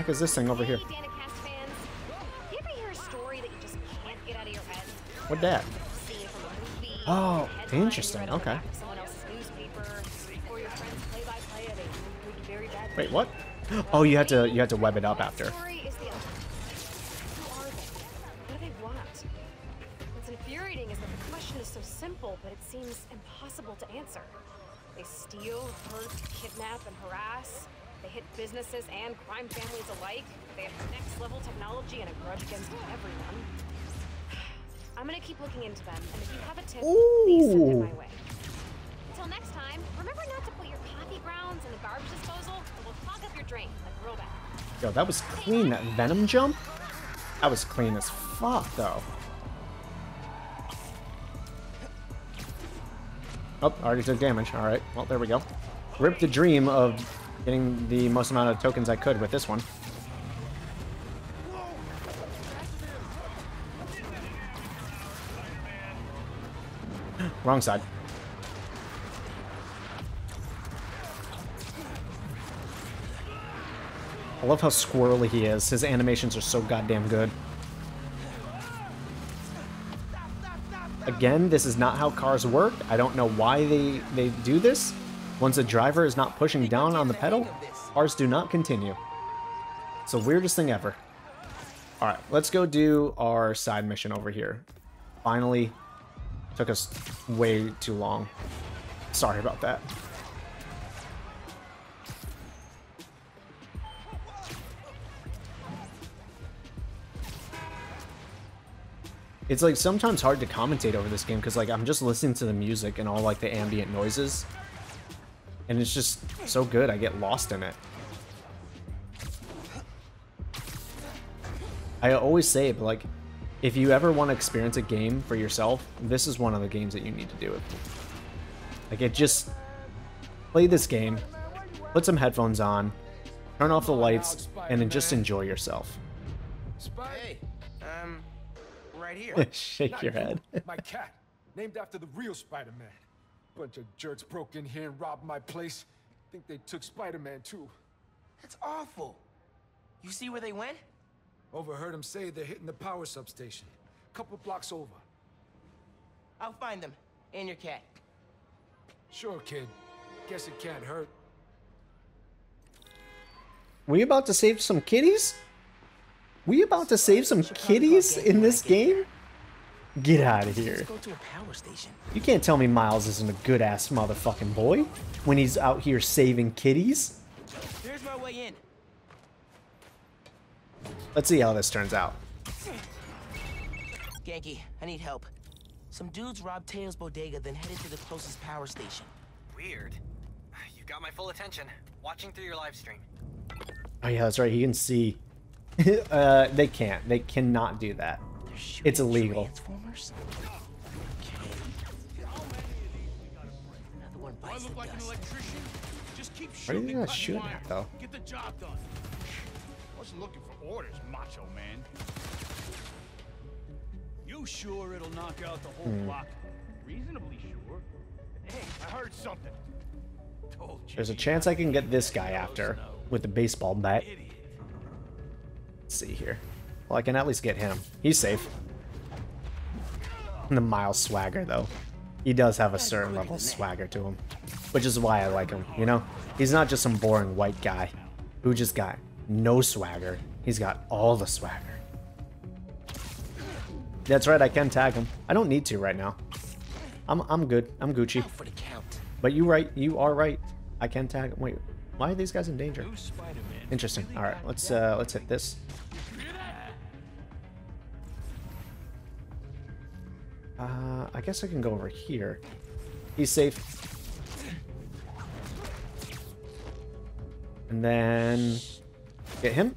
heck is this thing over here? Hey, Danikast fans. You ever hear a story that you just can't get out of your head? What that? Scene from a movie, Oh, interesting, read on the okay. back of someone else's newspaper, or your friend's play-by-play of a movie very badly. Wait, what? Oh, you had to you had to web it up after. Businesses and crime families alike. They have next level technology and a grudge against everyone. I'm gonna keep looking into them, and if you have a tip, please send it Ooh. my way. Until next time, remember not to put your coffee grounds in the garbage disposal, or we'll clog up your drain like real bad. Yo, that was clean. That venom jump? That was clean as fuck, though. Oh, already took damage. Alright, well, there we go. Rip the dream of getting the most amount of tokens I could with this one. Wrong side. I love how squirrely he is. His animations are so goddamn good. Again, this is not how cars work. I don't know why they, they do this. Once a driver is not pushing down on the pedal, cars do not continue. It's the weirdest thing ever. Alright, let's go do our side mission over here. Finally, took us way too long. Sorry about that. It's like sometimes hard to commentate over this game because like I'm just listening to the music and all like the ambient noises. And it's just so good, I get lost in it. I always say it, but like, if you ever want to experience a game for yourself, this is one of the games that you need to do it. Like, it just play this game, put some headphones on, turn off the lights, and then just enjoy yourself. Hey, um, right here. Shake Not your head. my cat, named after the real Spider-Man. Bunch of jerks broke in here and robbed my place. Think they took Spider-Man too. That's awful. You see where they went? Overheard them say they're hitting the power substation. Couple blocks over. I'll find them. And your cat. Sure, kid. Guess it can't hurt. We about to save some kitties? We about to save some kitties in this game? Get out of here. Let's go to a power station. You can't tell me Miles isn't a good ass motherfucking boy when he's out here saving kitties. Here's my way in. Let's see how this turns out. Ganke, I need help. Some dudes robbed Teo's bodega, then headed to the closest power station. Weird. You got my full attention. Watching through your live stream. Oh yeah, that's right. He can see. uh, they can't. They cannot do that. They're shooting It's illegal. Transformers? Another one Do I look the like an electrician? Just keep What are shooting. you gonna cutting shoot wire. at, though? Get the job done. Wasn't looking for orders, macho man. You sure it'll knock out the whole Hmm. block? Reasonably sure. Hey, I heard something. Told you. There's a chance I can get this guy after with the baseball bat. Let's see here. Well, I can at least get him. He's safe. And the Miles swagger, though. He does have a certain level of swagger to him. Which is why I like him, you know? He's not just some boring white guy who just got no swagger. He's got all the swagger. That's right, I can tag him. I don't need to right now. I'm, I'm good. I'm Gucci. Out for the count. But you right. You are right. I can tag him. Wait, why are these guys in danger? Interesting. All right, let's uh, let's hit this. Uh, I guess I can go over here. He's safe. And then get him.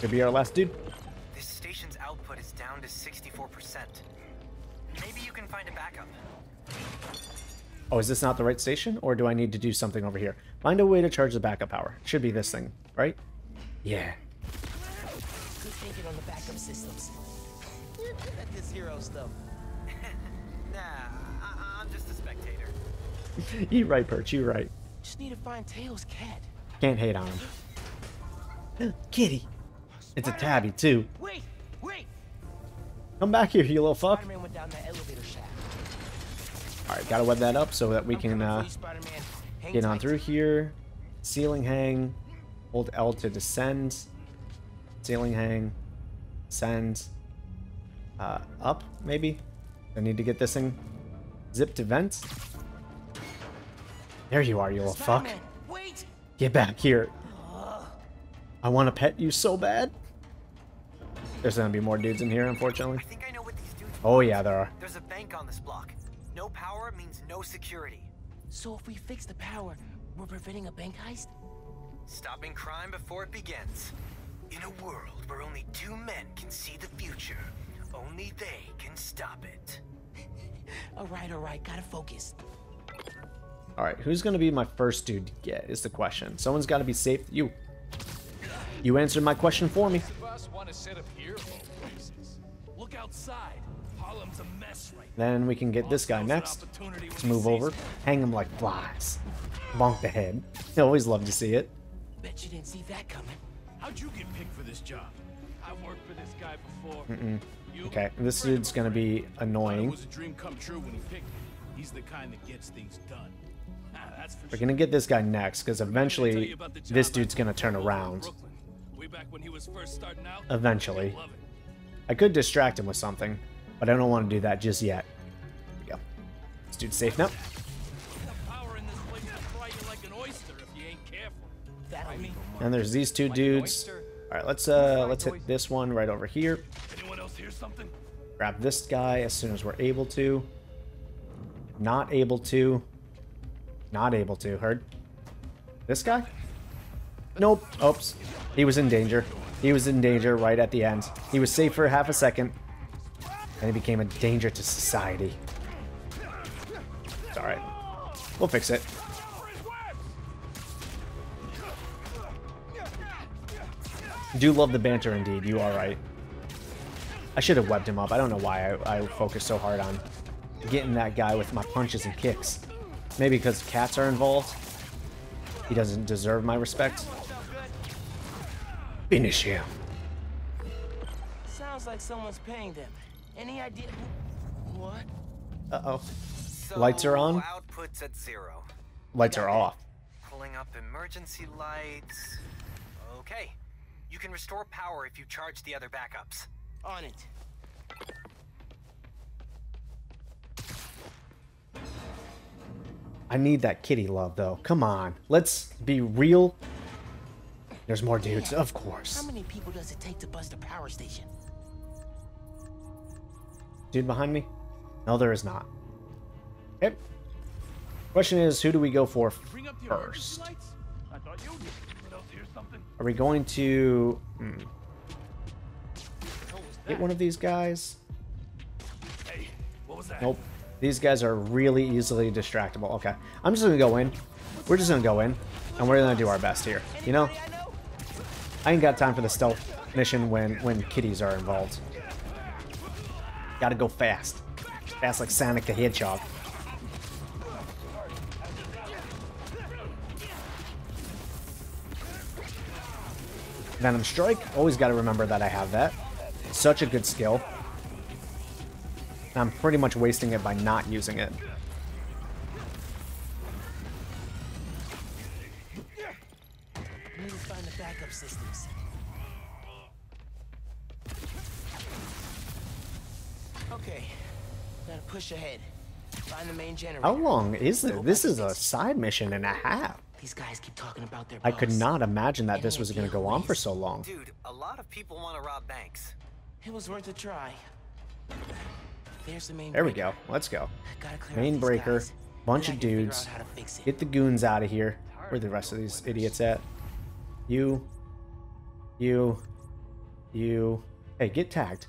Could be our last dude. This station's output is down to 64%. Maybe you can find a backup. Oh, is this not the right station, or do I need to do something over here? Find a way to charge the backup power. Should be this thing, right? Yeah. Good at this hero stuff. Nah, I- I'm just a spectator. you right, Perch. You right. Just need to find Tails' cat. Can't hate on him. Kitty. It's a tabby too. Wait, wait! Come back here, you little fuck. Went down that elevator shaft. All right, gotta web that up so that we I'm can uh, you, Spider-Man. Hang get on through here. Ceiling hang. Hold L to descend. Ceiling hang. Send. Uh, up, maybe? I need to get this thing. Zip to vent. There you are, you little fuck. Wait! Get back here. I want to pet you so bad. There's gonna be more dudes in here, unfortunately. I think I know what these dudes Oh yeah, there are. There's a bank on this block. No power means no security. So if we fix the power, we're preventing a bank heist? Stopping crime before it begins. In a world where only two men can see the future, only they can stop it. Alright, alright, gotta focus. All right, who's gonna be my first dude to get? Is the question. Someone's got to be safe. You. You answered my question for me. of us want to set up here of all places. Look outside. Harlem's a mess right Then we can get this guy next. Let's move over. Hang him like flies. Bonk the head. I always love to see it. Bet you didn't see that coming. How'd you get picked for this job? I worked for this guy before. You? Okay, this dude's gonna be annoying. It was a dream come true when he picked me. He's the kind that gets things done. That's for We're gonna get this guy next because Remember to tell you eventually about the job this dude's gonna turn around. Brooklyn. Way back when he was first starting out. Eventually. You'll love it. I could distract him with something, but I don't want to do that just yet. Here we go. This dude's safe now. The power in this place will fry you like an oyster if you ain't careful. That'll be And there's these two dudes. All right, let's uh let's hit this one right over here. Something? Grab this guy as soon as we're able to. Not able to. Not able to. Heard? This guy? Nope. Oops. He was in danger. He was in danger right at the end. He was safe for half a second. And he became a danger to society. It's alright. We'll fix it. Do love the banter indeed. You are right. I should have webbed him up. I don't know why I, I focused so hard on getting that guy with my punches and kicks. Maybe because cats are involved. He doesn't deserve my respect. Finish him. Sounds like someone's paying them. Any idea? What? Uh-oh. So, Lights are on. Output's at zero. Lights are off. Pulling up emergency lights. Okay. You can restore power if you charge the other backups. On it. I need that kitty love, though. Come on. Let's be real. There's more dudes, of course. How many people does it take to bust a power station? Dude behind me? No, there is not. Okay. Question is, who do we go for Bring up the first? I thought you did. Anyone something? Are we going to hmm, Get one of these guys? Hey, what was that? Nope. These guys are really easily distractible. Okay. I'm just gonna go in. We're just gonna go in. And we're gonna do our best here. You know? I know? I ain't got time for the stealth mission when, when kitties are involved. Gotta go fast. Fast like Sonic the Hedgehog. Venom Strike. Always gotta remember that I have that. Such a good skill. I'm pretty much wasting it by not using it. Need to find the backup systems. Okay. Gotta push ahead. Find the main generator. How long is it? This is a side mission and a half. These guys keep talking about their I could not imagine that Any this was going to go on for so long. Dude, a lot of people want to rob banks. It was worth a try. There's the main There we breaker. go. Let's go. Gotta clear Main breaker. guys. Bunch Then of I can figure dudes. how to fix it. Get the goons out of here. Where are the rest of these idiots at? You. You. You. Hey, get tagged.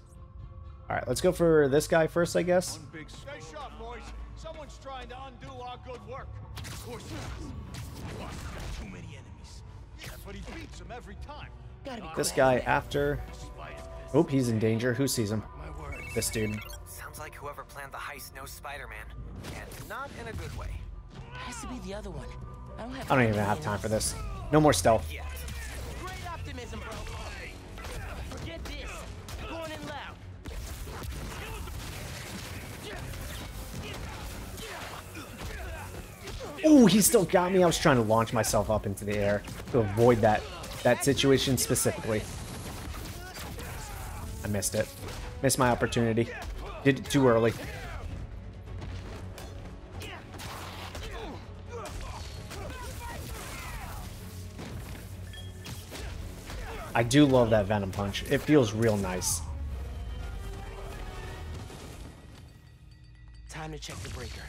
Alright, let's go for this guy first, I guess. One big stay sharp, boys. Someone's trying to undo our good work. Of course there is. Boss too many enemies. Yeah, but he beats them every time. Gotta be This guy after. Spy is pissed. Oop, he's in danger. Who sees him? My word. This dude. Sounds like whoever planned the heist knows Spider-Man. And not in a good way. Has to be the other one. I don't have I don't even have time for this. No more stealth. Yet. Great optimism. bro. Forget this. Going in loud. Oh, he still got me. I was trying to launch myself up into the air to avoid that that situation specifically. I missed it. Missed my opportunity. Did it too early. I do love that Venom Punch. It feels real nice. Time to check the breaker.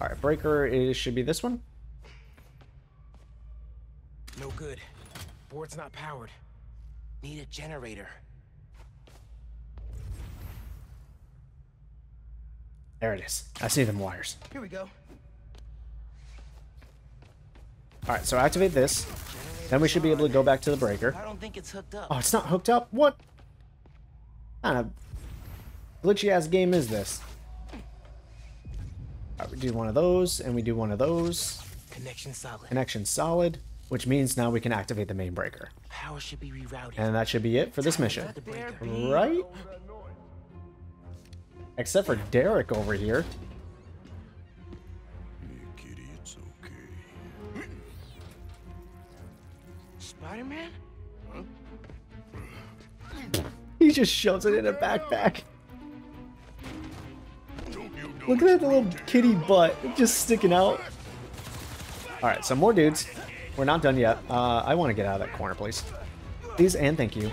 Alright, Breaker is, should be this one. No good. Board's not powered. Need a generator. There it is. I see them wires. Here we go. Alright, so activate this. Then we should be able to go back to the breaker. I don't think it's hooked up. Oh, it's not hooked up? What kind of glitchy ass game is this? Alright, we do one of those, and we do one of those. Connection solid. Connection solid, which means now we can activate the main breaker. Power should be rerouted. And that should be it for this mission. Right? Except for Derek over here. Kitty, it's okay. Spider-Man? He just shoves it in a backpack. Look at that little kitty butt just sticking out. Alright, some more dudes. We're not done yet. Uh, I want to get out of that corner, please. Please and thank you.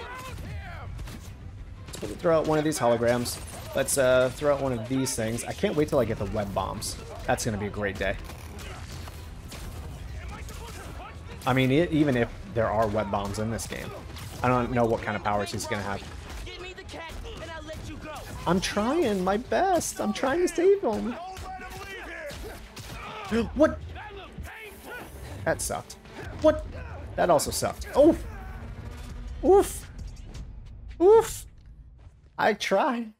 Throw out one of these holograms. Let's uh, throw out one of these things. I can't wait till I get the web bombs. That's going to be a great day. I mean, e even if there are web bombs in this game, I don't know what kind of powers he's going to have. Give me the cat and I'll let you go. I'm trying my best. I'm trying to save him. What? That sucked. What? That also sucked. Oh. Oof. Oof. I tried.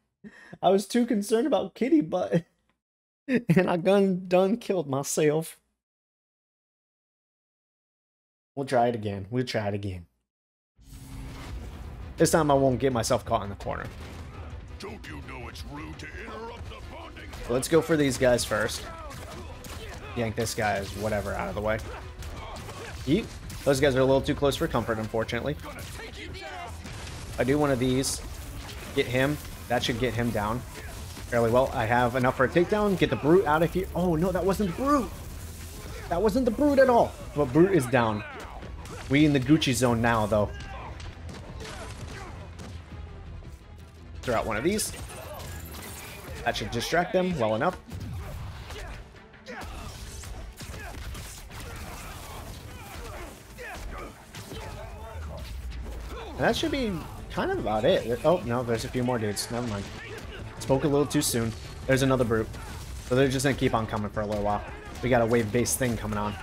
I was too concerned about Kitty Butt. And I done, done killed myself. We'll try it again. We'll try it again. This time I won't get myself caught in the corner. Don't you know it's rude to interrupt the bonding? Let's go for these guys first. Yank this guy's whatever out of the way. Yeet. Those guys are a little too close for comfort, unfortunately. I do one of these. Get him. That should get him down fairly well. I have enough for a takedown. Get the Brute out of here. Oh, no, that wasn't the Brute. That wasn't the Brute at all. But Brute is down. We in the Gucci zone now, though. Throw out one of these. That should distract them well enough. And that should be kind of about it. Oh, no, there's a few more dudes. Never mind. Spoke a little too soon. There's another brute. So they're just gonna keep on coming for a little while. We got a wave-based thing coming on.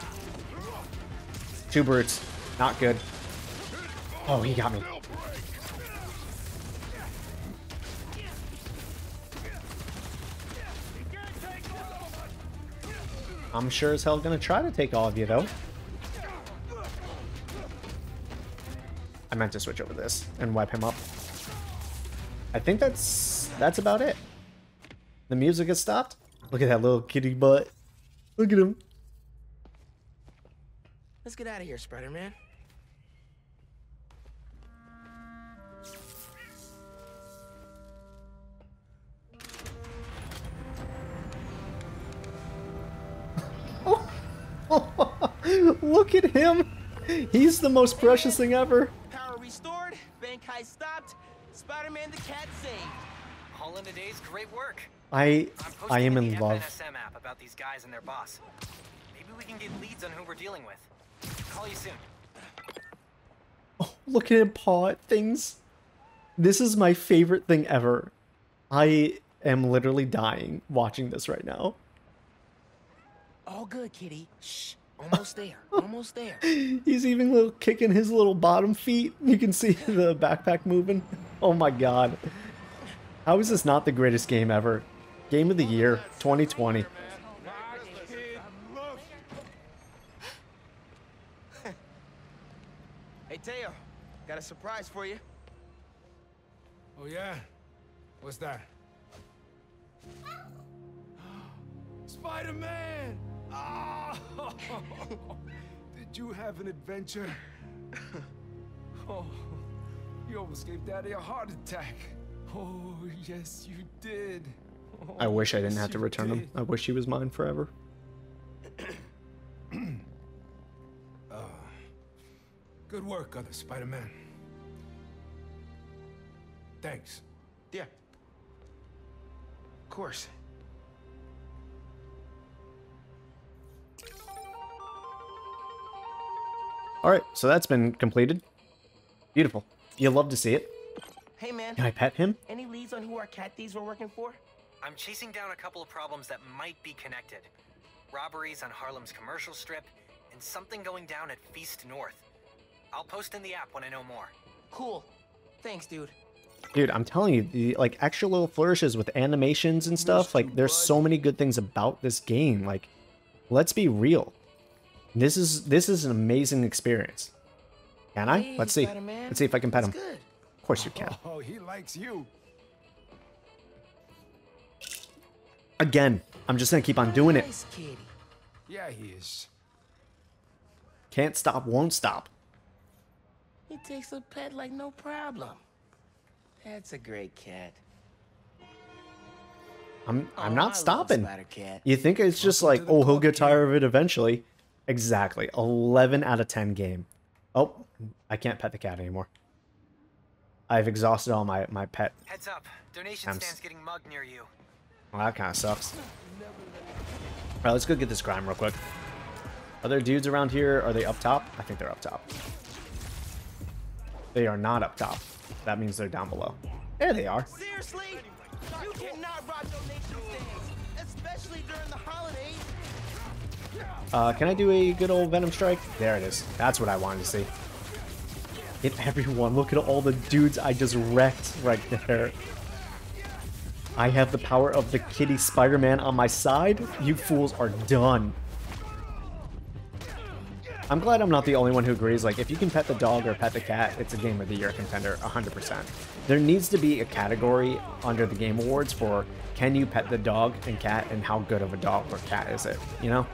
Two brutes. Not good. Oh, he got me. I'm sure as hell gonna try to take all of you, though. I meant to switch over this and wipe him up. I think that's that's about it. The music has stopped. Look at that little kitty butt. Look at him. Let's get out of here, Spider-Man. Look at him. He's the most precious thing ever. All in a day's great work. I I'm posting I am in in the love. FNSM app about these guys and their boss. Maybe we can get leads on who we're dealing with. Call you soon. Oh, look at him paw at things. This is my favorite thing ever. I am literally dying watching this right now. All good, kitty. Shh. Almost there. Almost there. He's even little kicking his little bottom feet. You can see the backpack moving. Oh my god. How is this not the greatest game ever? Game of the year, 2020. Hey, Teo. Got a surprise for you. Oh, yeah? What's that? Spider-Man! Oh! Did you have an adventure? oh, you almost gave Daddy a heart attack. Oh, yes, you did. I oh, wish I didn't yes, have to you return him. I wish he was mine forever. Uh, good work, other Spider-Man. Thanks. Yeah. Of course. All right, so that's been completed. Beautiful. You'll love to see it. Hey, man. Can I pet him? Any leads on who our cat thieves were working for? I'm chasing down a couple of problems that might be connected. Robberies on Harlem's commercial strip, and something going down at Feast North. I'll post in the app when I know more. Cool. Thanks, dude. Dude, I'm telling you, the like extra little flourishes with animations and stuff, like there's so many good things about this game. Like, let's be real. This is this is an amazing experience. Can I? Let's see. Let's see if I can pet him. That's good. Of course you can. Oh, he likes you. Again, I'm just gonna keep on doing it. Nice. Yeah, he is. Can't stop, won't stop. He takes a pet like no problem. That's a great cat. I'm Oh, I'm I not love stopping. Spider-Cat. You think it's just Welcome like, oh, he'll get kid. tired of it eventually. Exactly. 11 out of 10 game. Oh, I can't pet the cat anymore. I've exhausted all my, my pet. Heads up, donation I'm stand's getting mugged near you. Well, that kind of sucks. Alright, let's go get this grime real quick. Are there dudes around here? Are they up top? I think they're up top. They are not up top. That means they're down below. There they are. Seriously? You cannot rob donation stands, especially during the holidays. Uh, can I do a good old Venom Strike? There it is. That's what I wanted to see. Hit everyone. Look at all the dudes I just wrecked right there. I have the power of the kitty Spider-Man on my side. You fools are done. I'm glad I'm not the only one who agrees. Like, if you can pet the dog or pet the cat, it's a Game of the Year contender, 100%. There needs to be a category under the Game Awards for can you pet the dog and cat, and how good of a dog or cat is it, you know?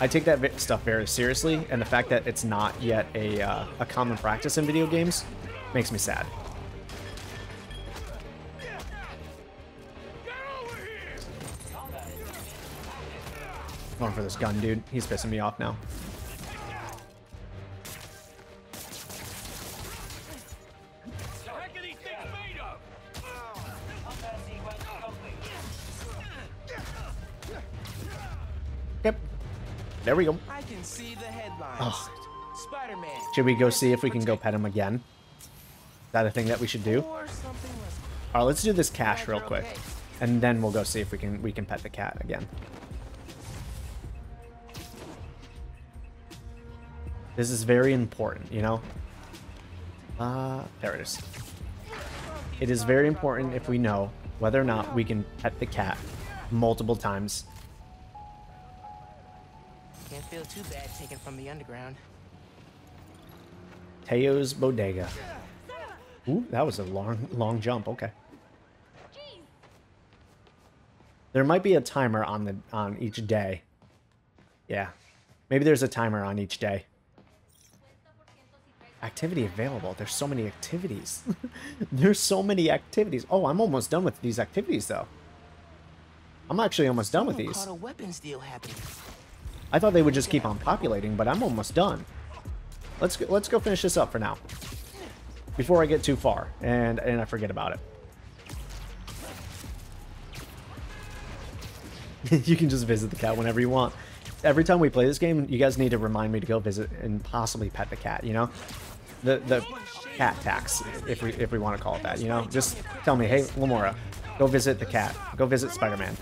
I take that stuff very seriously, and the fact that it's not yet a, uh, a common practice in video games makes me sad. Going for this gun, dude. He's pissing me off now. There we go. I can see the headlines. Ugh. Spider-Man. Should we go see if we can go pet him again? Is that a thing that we should do? Or something less. All right, let's do this cash real quick, and then we'll go see if we can we can pet the cat again. This is very important, you know. Uh, there it is. It is very important if we know whether or not we can pet the cat multiple times. Feel too bad taken from the underground. Teo's Bodega. Ooh, that was a long, long jump. Okay. There might be a timer on the on each day. Yeah, maybe there's a timer on each day. Activity available. There's so many activities. There's so many activities. Oh, I'm almost done with these activities though. I'm actually almost done with these. I thought they would just keep on populating, but I'm almost done. Let's go, let's go finish this up for now. Before I get too far and and I forget about it. you can just visit the cat whenever you want. Every time we play this game, you guys need to remind me to go visit and possibly pet the cat, you know? The the cat tax, if we if we want to call it that, you know? Just tell me, hey, Lamoura, go visit the cat. Go visit Spider-Man.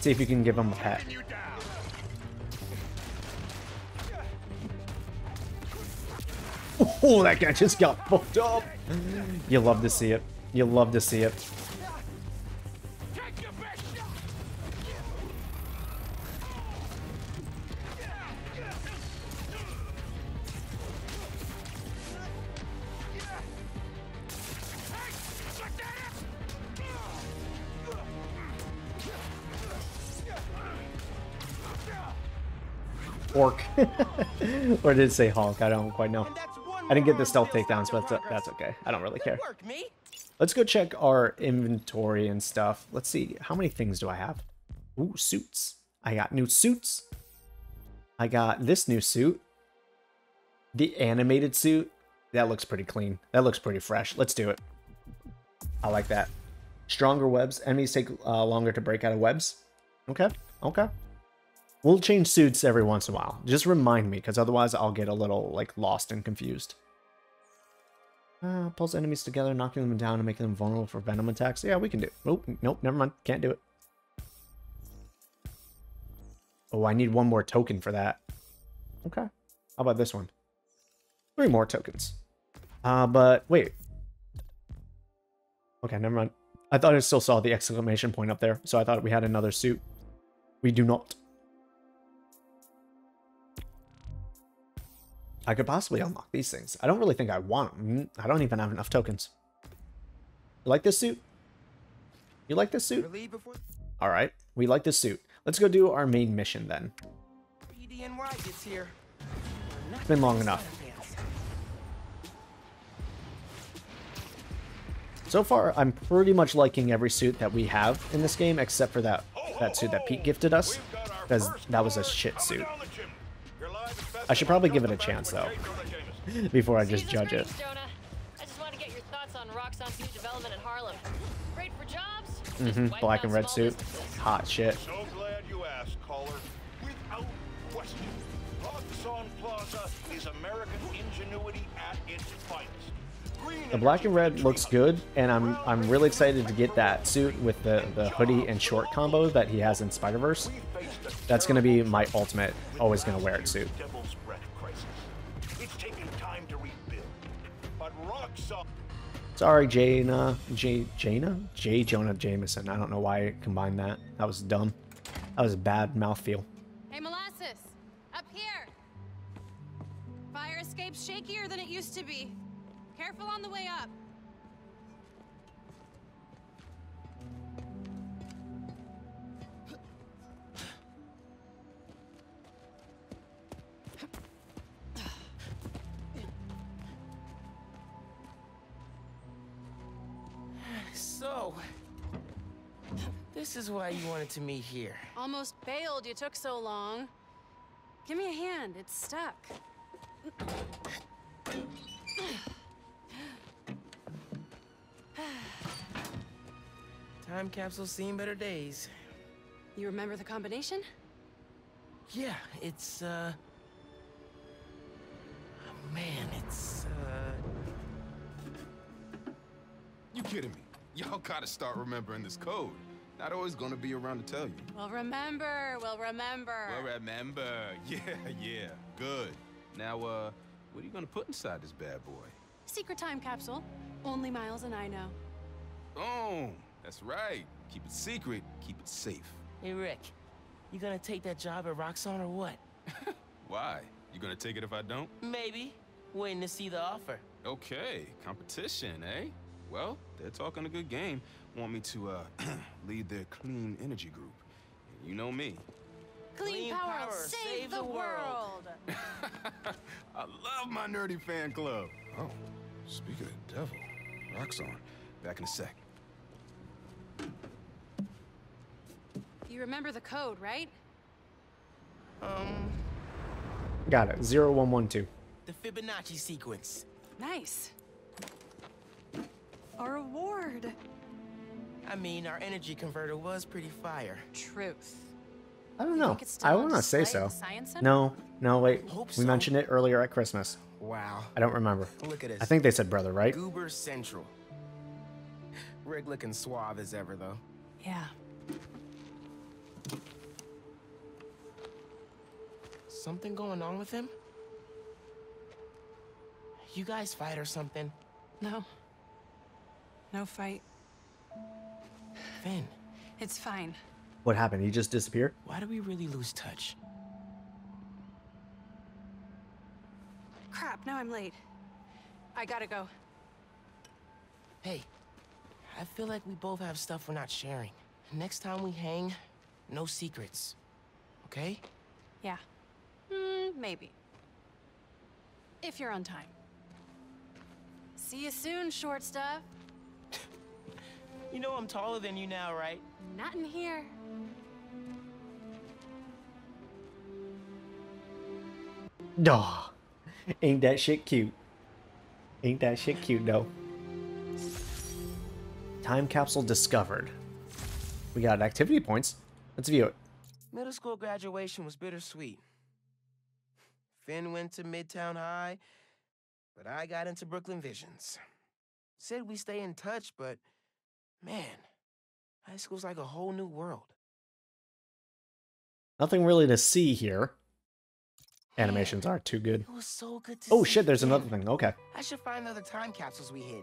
See if you can give him a pet. Oh, that guy just got fucked up. You love to see it. You love to see it. orc. or did it say honk? I don't quite know. And that's one I didn't get the stealth takedowns, but that's, that's okay. I don't really care. Let's go check our inventory and stuff. Let's see, how many things do I have? Ooh, suits. I got new suits. I got this new suit. The animated suit. That looks pretty clean. That looks pretty fresh. Let's do it. I like that. Stronger webs. Enemies take uh, longer to break out of webs. Okay, okay. We'll change suits every once in a while. Just remind me, because otherwise I'll get a little like lost and confused. Uh, pulls enemies together, knocking them down and making them vulnerable for venom attacks. Yeah, we can do. Nope, nope, never mind. Can't do it. Oh, I need one more token for that. Okay. How about this one? Three more tokens. Uh, but wait. Okay, never mind. I thought I still saw the exclamation point up there, so I thought we had another suit. We do not. I could possibly unlock these things. I don't really think I want them. I don't even have enough tokens. You like this suit? You like this suit? All right, we like this suit. Let's go do our main mission then. BDNY gets here. It's been long enough. So far, I'm pretty much liking every suit that we have in this game, except for that that suit that Pete gifted us, because that was a shit suit. I should probably give it a chance though, before I just judge it. Christ, Jonah. I just want to get your thoughts on Roxxon's new development in Harlem. Great for jobs. just hmm black and red suit, hot shit. So glad you asked, caller. Without question, Roxxon Plaza is American ingenuity at its finest. The black and red looks good, and I'm I'm really excited to get that suit with the the hoodie and short combo that he has in Spider Verse. We faced a That's gonna be my ultimate, always gonna wear it suit. To Sorry, Jaina, J Jaina, J Jonah Jameson. I don't know why I combined that. That was dumb. That was a bad mouthfeel. Hey, Molasses! Up here! Fire escape's shakier than it used to be. Careful on the way up. So, this is why you wanted to meet here. Almost bailed you took so long. Give me a hand, it's stuck. Time capsule's seen better days. You remember the combination? Yeah, it's, uh... oh, Man, it's, uh... You kidding me? Y'all gotta start remembering this code. Not always gonna be around to tell you. We'll remember, we'll remember. Well, remember. Yeah, yeah. Good. Now, uh, what are you gonna put inside this bad boy? Secret time capsule. Only Miles and I know. Boom. That's right. Keep it secret. Keep it safe. Hey, Rick. You gonna take that job at Roxxon or what? Why? You gonna take it if I don't? Maybe. Waiting to see the offer. Okay. Competition, eh? Well, they're talking a good game. Want me to, uh, lead their clean energy group. You know me. Clean, Clean power, power, save, the, world. I love my nerdy fan club. Oh, speaking of devil, Roxxon. Back in a sec. You remember the code, right? Um, Got it. Zero one one two. the Fibonacci sequence. Nice. A reward. I mean, our energy converter was pretty fire. Truth. I don't know. think it's still I on want to say so. at the Science Center? No, no, wait. Hope We so. mentioned it earlier at Christmas. Wow. I don't remember. Look at this. I think they said brother, right? Goober Central. Rick looking suave as ever, though. Yeah. Something going on with him? You guys fight or something? No. No fight. Finn, It's fine. What happened? He just disappeared? why do we really lose touch? Crap, now I'm late. I gotta go. Hey, I feel like we both have stuff we're not sharing. Next time we hang, no secrets. Okay? Yeah. Hmm, maybe. If you're on time. See you soon, short stuff. You know I'm taller than you now, right? Not in here. Duh. Ain't that shit cute? Ain't that shit cute though? Time capsule discovered. We got activity points. Let's view it. Middle school graduation was bittersweet. Phin went to Midtown High, but I got into Brooklyn Visions. Said we stay in touch, but man, high school's like a whole new world. Nothing really to see here. Animations aren't too good. It was so good to Oh see shit, there's another thing. Okay. I should find other time capsules we hid,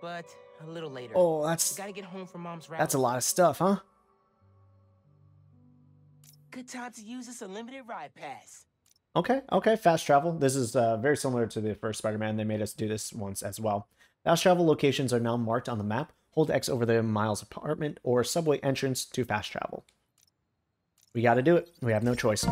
but a little later. Oh, that's We gotta get home for mom's rally. that's a lot of stuff, huh? Good time to use this unlimited ride pass. Okay, okay, fast travel. This is uh, very similar to the first Spider-Man. They made us do this once as well. Fast travel locations are now marked on the map. Hold X over the Miles apartment or subway entrance to fast travel. We got to do it. We have no choice.